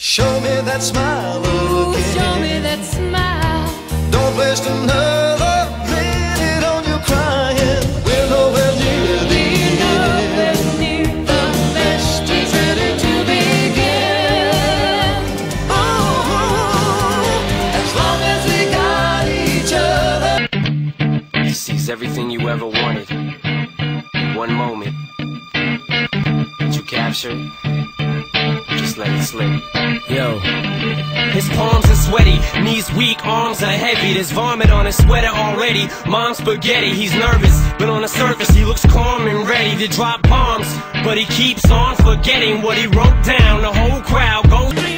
Show me that smile oh, Ooh, again. show me that smile. Don't waste another minute on your crying. We're nowhere near the We're nowhere end. near the best is ready to begin. Ooh, as long as we got each other. He sees everything you ever wanted in one moment. Did you capture it? Just let it slip. Yo. His palms are sweaty, knees weak, arms are heavy. There's vomit on his sweater already. Mom's spaghetti, he's nervous, but on the surface he looks calm and ready to drop bombs. But he keeps on forgetting what he wrote down. The whole crowd goes.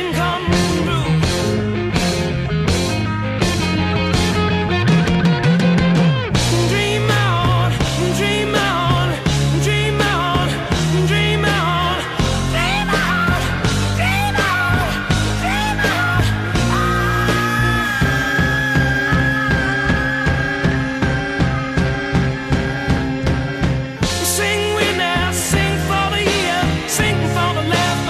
For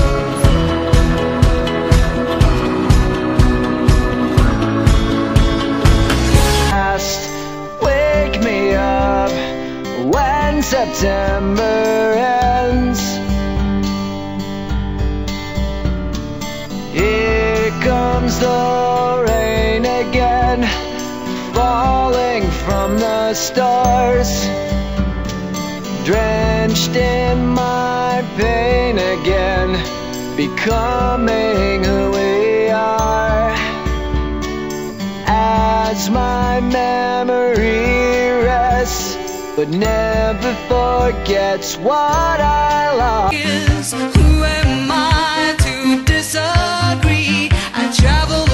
September ends. Here comes the rain again, falling from the stars. Drenched in my pain again, becoming who we are as my memory but never forgets what I lost. Who am I to disagree? I travel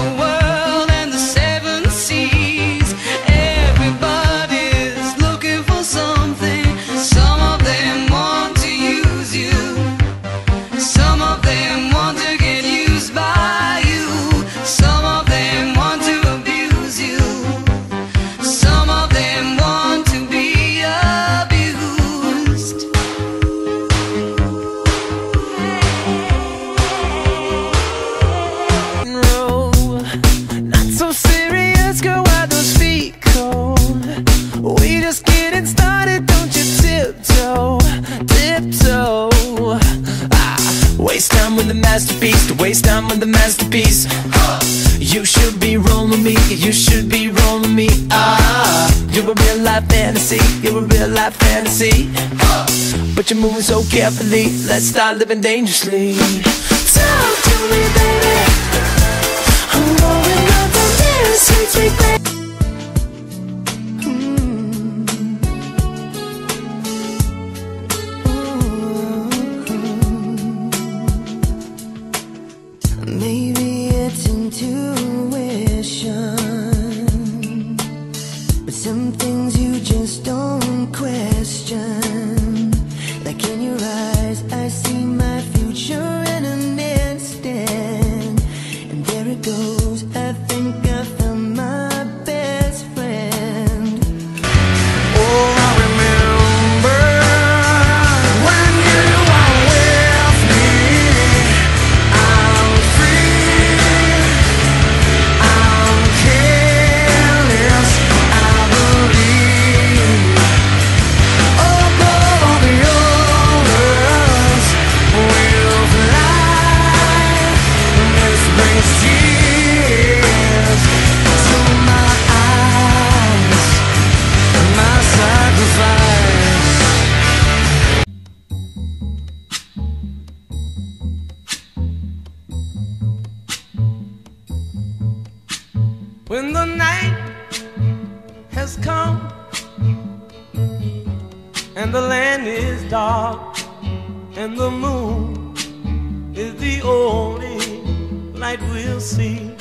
You should be rolling me. You should be rolling me. Ah, you're a real life fantasy. You're a real life fantasy. But you're moving so carefully. Let's start living dangerously. Talk to me, baby. I'm going up on this baby. Some things you just don't question. And the land is dark, and the moon is the only light we'll see.